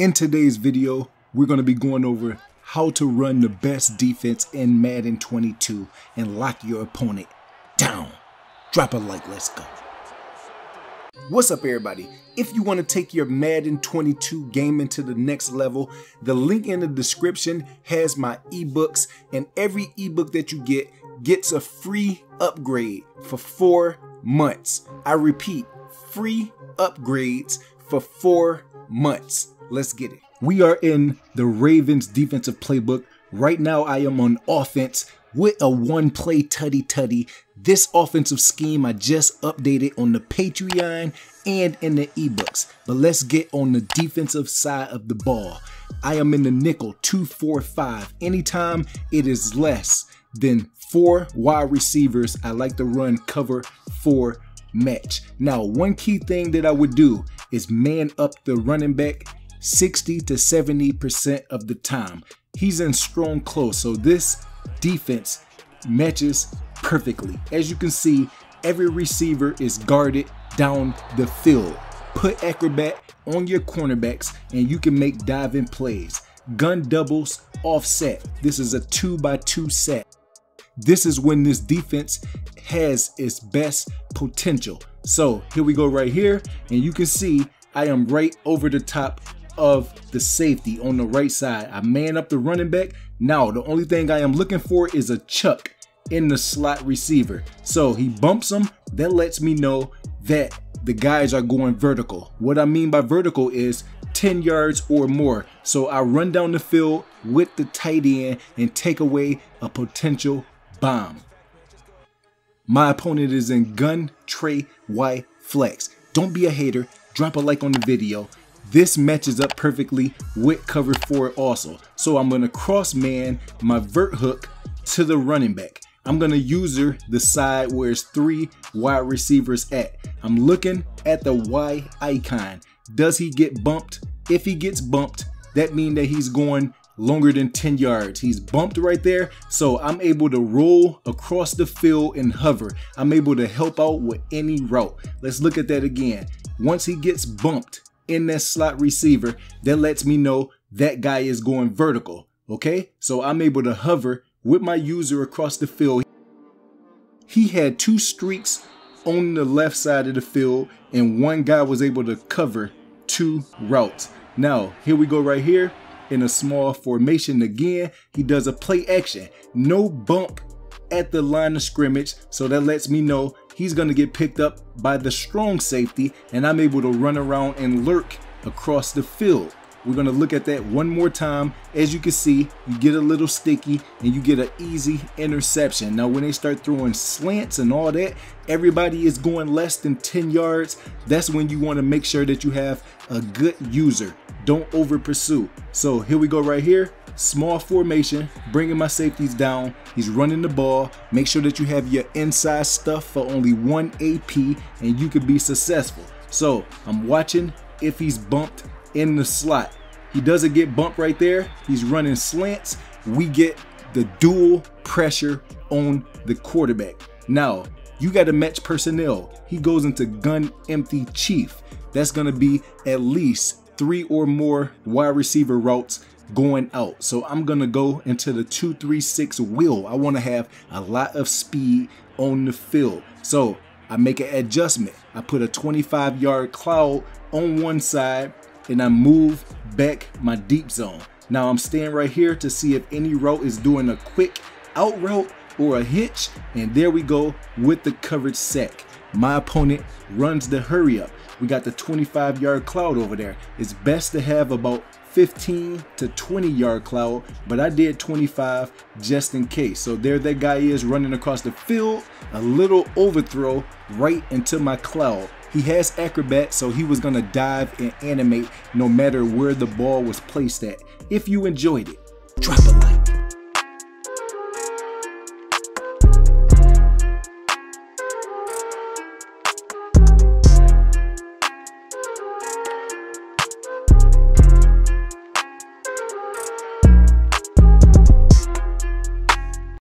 In today's video, we're going to be going over how to run the best defense in Madden 22 and lock your opponent down. Drop a like, let's go. What's up everybody? If you want to take your Madden 22 game into the next level, the link in the description has my ebooks and every ebook that you get gets a free upgrade for four months. I repeat, free upgrades for four months. Let's get it. We are in the Ravens defensive playbook. Right now, I am on offense with a one play tutty tutty. This offensive scheme I just updated on the Patreon and in the ebooks. But let's get on the defensive side of the ball. I am in the nickel 245. Anytime it is less than four wide receivers, I like to run cover four match. Now, one key thing that I would do is man up the running back 60 to 70% of the time. He's in strong close, so this defense matches perfectly. As you can see, every receiver is guarded down the field. Put acrobat on your cornerbacks and you can make diving plays. Gun doubles offset. This is a two by two set. This is when this defense has its best potential. So here we go right here and you can see I am right over the top of the safety on the right side. I man up the running back. Now, the only thing I am looking for is a chuck in the slot receiver. So he bumps him. That lets me know that the guys are going vertical. What I mean by vertical is 10 yards or more. So I run down the field with the tight end and take away a potential bomb. My opponent is in gun Trey Y flex. Don't be a hater. Drop a like on the video. This matches up perfectly with cover four also. So I'm to cross man my vert hook to the running back. I'm going to user the side where it's three wide receivers at. I'm looking at the Y icon. Does he get bumped? If he gets bumped, that means that he's going longer than 10 yards. He's bumped right there, so I'm able to roll across the field and hover. I'm able to help out with any route. Let's look at that again. Once he gets bumped, in that slot receiver that lets me know that guy is going vertical. Okay, so I'm able to hover with my user across the field. He had two streaks on the left side of the field, and one guy was able to cover two routes. Now, here we go right here in a small formation again. He does a play action, no bump at the line of scrimmage, so that lets me know he's going to get picked up by the strong safety and I'm able to run around and lurk across the field. We're going to look at that one more time. As you can see, you get a little sticky and you get an easy interception. Now, when they start throwing slants and all that, everybody is going less than 10 yards. That's when you want to make sure that you have a good user. Don't over pursue. So here we go right here small formation, bringing my safeties down. He's running the ball. Make sure that you have your inside stuff for only one AP and you can be successful. So I'm watching if he's bumped in the slot. He doesn't get bumped right there. He's running slants. We get the dual pressure on the quarterback. Now, you got to match personnel. He goes into gun empty chief. That's going to be at least three or more wide receiver routes going out. So I'm going to go into the 236 wheel. I want to have a lot of speed on the field. So I make an adjustment. I put a 25 yard cloud on one side and I move back my deep zone. Now I'm staying right here to see if any route is doing a quick out route or a hitch. And there we go with the coverage sack. My opponent runs the hurry up. We got the 25 yard cloud over there. It's best to have about 15 to 20 yard cloud, but I did 25 just in case. So there that guy is running across the field, a little overthrow right into my cloud. He has acrobat, so he was gonna dive and animate no matter where the ball was placed at. If you enjoyed it, drop a